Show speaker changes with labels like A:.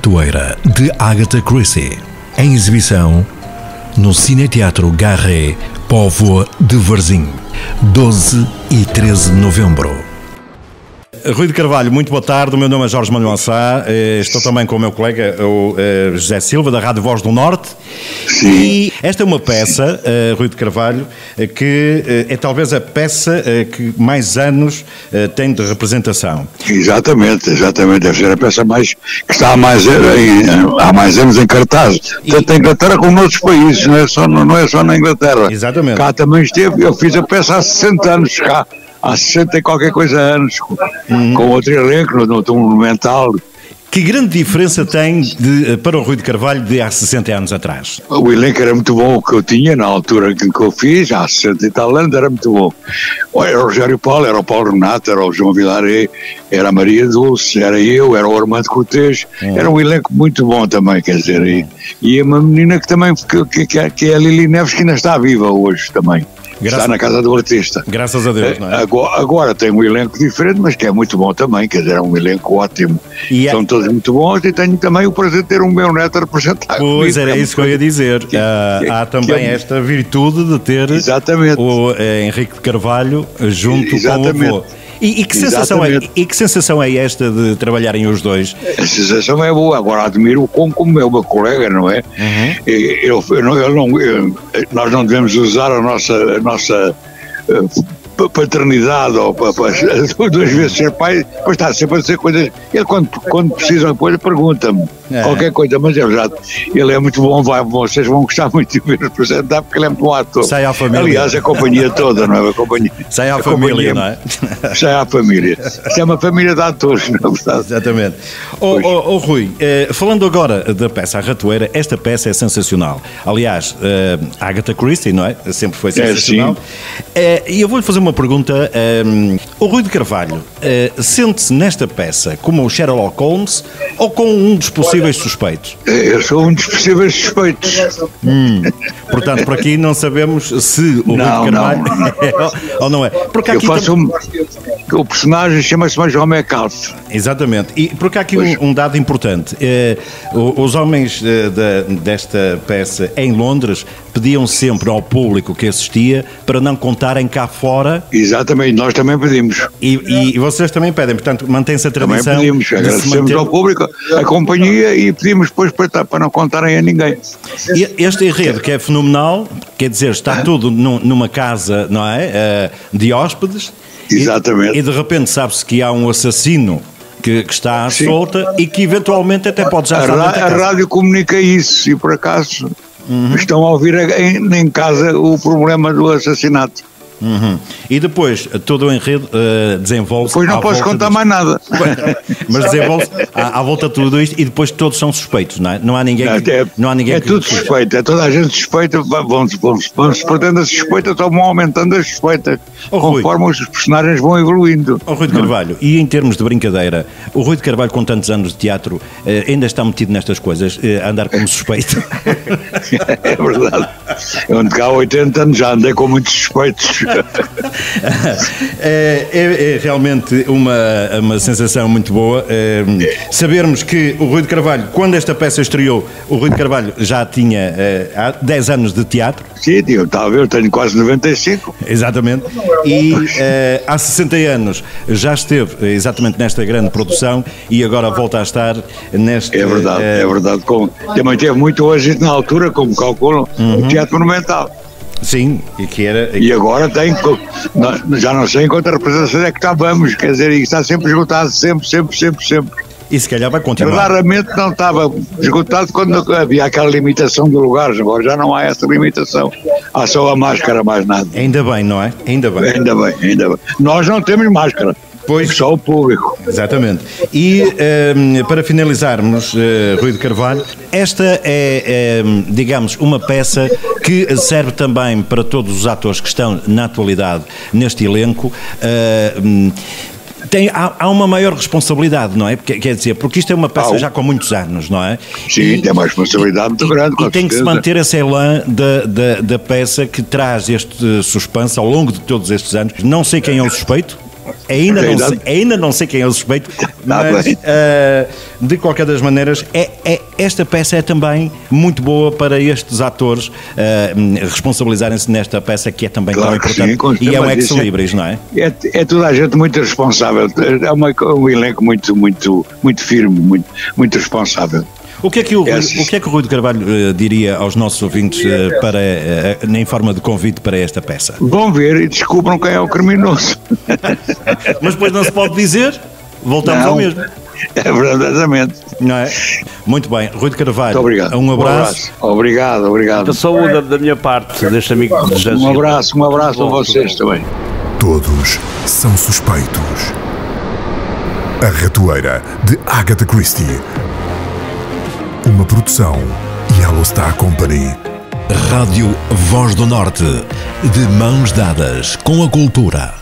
A: Ratoeira, de Agatha Christie. Em exibição no Cineteatro Garré, Póvoa de Varzim, 12 e 13 de novembro.
B: Rui de Carvalho, muito boa tarde. O meu nome é Jorge Manuel Sá. Eh, estou também com o meu colega, o eh, José Silva, da Rádio Voz do Norte. Sim. E esta é uma peça, eh, Rui de Carvalho, que é talvez a peça que mais anos tem de representação.
C: Exatamente, exatamente. Deve ser a peça mais, que está há mais, em, há mais anos em cartaz. Tanto em Inglaterra como noutros países, não é, só, não é só na Inglaterra.
B: Exatamente.
C: Cá também esteve, eu fiz a peça há 60 anos cá há 60 e qualquer coisa anos, uhum. com outro elenco, no, no Monumental.
B: Que grande diferença tem de, para o Rui de Carvalho de há 60 anos atrás?
C: O elenco era muito bom, o que eu tinha na altura que, eu fiz, há 60 e tal anos, era muito bom. Era o Rogério Paulo, era o Paulo Renato, era o João Vilaré, era a Maria Dulce, era eu, era o Armando Cortês, uhum. era um elenco muito bom também, quer dizer, e, e uma menina que também, que, que, que é a Lili Neves, que ainda está viva hoje também. Graças, está na casa do artista.
B: Graças a Deus, não é?
C: Agora, agora, tem um elenco diferente, mas que é muito bom também, quer dizer, é um elenco ótimo. E é- São é... todos muito bons e tenho também o prazer de ter um meu neto a representar.
B: Pois era isso que eu ia dizer. Que, uh, há também é... esta virtude de ter
C: Exatamente.
B: o uh, Henrique de Carvalho junto Exatamente. com o avô. E, e, que sensação é, e que sensação é esta de trabalharem os dois?
C: A sensação é boa, agora admiro como, como é o meu colega, não é? Uhum. Eu, eu, não, eu não, eu, nós não devemos usar a nossa, a nossa uh, paternidade ou duas vezes ser pai, depois está sempre a dizer coisas. Ele, quando, quando precisa uma coisa, pergunta-me é. qualquer coisa, mas ele já ele é muito bom, vai, vocês vão gostar muito de ver representar porque ele é muito bom ator.
B: Sai à família.
C: Aliás, a companhia toda, não é? A companhia,
B: sai à família, não é?
C: Sai à família. Isso é uma família de atores, não é verdade?
B: Exatamente. Oh, oh, oh Rui, eh, falando agora da peça A Ratoeira, esta peça é sensacional. Aliás, eh, Agatha Christie, não é? Sempre foi sensacional. É, e eu vou-lhe fazer uma pergunta. Um, o Rui de Carvalho uh, sente-se nesta peça como o Sherlock Holmes ou como um dos possíveis suspeitos?
C: Eu sou um dos possíveis suspeitos.
B: Hum, portanto, por aqui não sabemos se o não, Rui Carvalho não, não. é ou não é.
C: Porque aqui tam... um... O personagem chama-se mais João McCalf.
B: Exatamente. E porque há aqui um, um, dado importante. Uh, os homens uh, desta peça em Londres pediam sempre ao público que assistia para não contarem cá fora.
C: Exatamente, nós também pedimos.
B: E, e vocês também pedem, portanto, mantém-se a tradição.
C: Também pedimos, agradecemos manter... ao público, a companhia e pedimos depois para, para não contarem a ninguém.
B: Este enredo que é fenomenal, quer dizer, está tudo numa casa, não é? Uh, de hóspedes.
C: Exatamente.
B: E, e de repente sabe-se que há um assassino que, que, está à Sim. solta e que eventualmente até pode já estar.
C: A, a rádio comunica isso e por acaso uhum. estão a ouvir em, em casa o problema do assassinato.
B: Uhum. E depois todo o enredo uh, desenvolve-se.
C: Depois não posso contar mais nada.
B: Mas desenvolve-se à, à, volta de tudo isto e depois todos são suspeitos, não é? Não há ninguém. Que, é, não há ninguém
C: é
B: que,
C: tudo suspeito, é toda a gente suspeita, vão-se vão, vão, perdendo as suspeitas, só vão aumentando as suspeitas oh, conforme Rui. os personagens vão evoluindo.
B: O oh, Rui de Carvalho, e em termos de brincadeira, o Rui de Carvalho, com tantos anos de teatro, uh, ainda está metido nestas coisas, uh, andar como suspeito.
C: é verdade. Eu ando cá há 80 anos, já andei com muitos suspeitos.
B: é, é, é, realmente uma, uma sensação muito boa é, sabermos que o Rui de Carvalho, quando esta peça estreou, o Rui de Carvalho já tinha é, há 10 anos de teatro.
C: Sim, eu a ver, eu tenho quase 95.
B: Exatamente. E é, há 60 anos já esteve exatamente nesta grande produção e agora volta a estar neste.
C: É verdade, é, é verdade. Com, também teve muito hoje na altura, como calculam, uhum. o Teatro Monumental.
B: Sim, e que era.
C: E agora tem. Já não sei em quantas representações é que estávamos, quer dizer, está sempre esgotado, sempre, sempre, sempre, sempre.
B: E se calhar vai continuar.
C: Raramente não estava esgotado quando havia aquela limitação de lugares, agora já não há essa limitação. Há só a máscara, mais nada.
B: Ainda bem, não é? Ainda bem.
C: Ainda bem, ainda bem. Nós não temos máscara. Pois. Só o público.
B: Exatamente. E um, ehm, para finalizarmos, uh, Rui de Carvalho, esta é, é, digamos, uma peça que serve também para todos os atores que estão na atualidade neste elenco. Uh, tem, há, há, uma maior responsabilidade, não é? Porque, quer dizer, porque isto é uma peça ah, já com muitos anos, não é?
C: Sim, e, tem uma responsabilidade muito grande.
B: E, e tem que se manter esse elan da, da, da peça que traz este suspense ao longo de todos estes anos. Não sei quem é o suspeito, ainda, não sei, ainda não sei quem é o suspeito, mas uh, de qualquer das maneiras, é, é, esta peça é também muito boa para estes atores uh, responsabilizarem-se nesta peça que é também
C: claro
B: tão importante
C: sim,
B: e é um ex-libris, não é?
C: é? É toda a gente muito responsável, é uma, um elenco muito, muito, muito firme, muito, muito responsável.
B: O que é que o, o, que é que o Rui de Carvalho uh, diria aos nossos ouvintes uh, para, uh, em forma de convite para esta peça?
C: Vão ver e descubram quem é o criminoso.
B: Mas depois não se pode dizer, voltamos
C: não,
B: ao mesmo.
C: É verdadeiramente.
B: Não é? Muito bem, Rui de Carvalho.
C: Muito obrigado.
B: Um abraço. Um abraço.
C: Obrigado, obrigado.
D: A saúde da minha parte, deste amigo
C: de Um abraço, um abraço a vocês também.
A: Todos são suspeitos. A Ratoeira de Agatha Christie uma produção Yellow Star Company. Rádio Voz do Norte. De mãos dadas com a cultura.